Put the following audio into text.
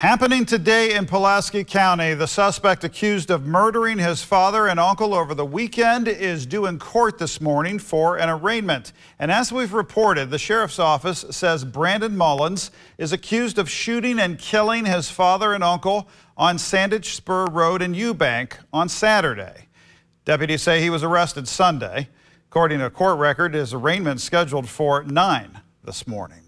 Happening today in Pulaski County, the suspect accused of murdering his father and uncle over the weekend is due in court this morning for an arraignment. And as we've reported, the sheriff's office says Brandon Mullins is accused of shooting and killing his father and uncle on Sandage Spur Road in Eubank on Saturday. Deputies say he was arrested Sunday. According to court record, his arraignment scheduled for 9 this morning.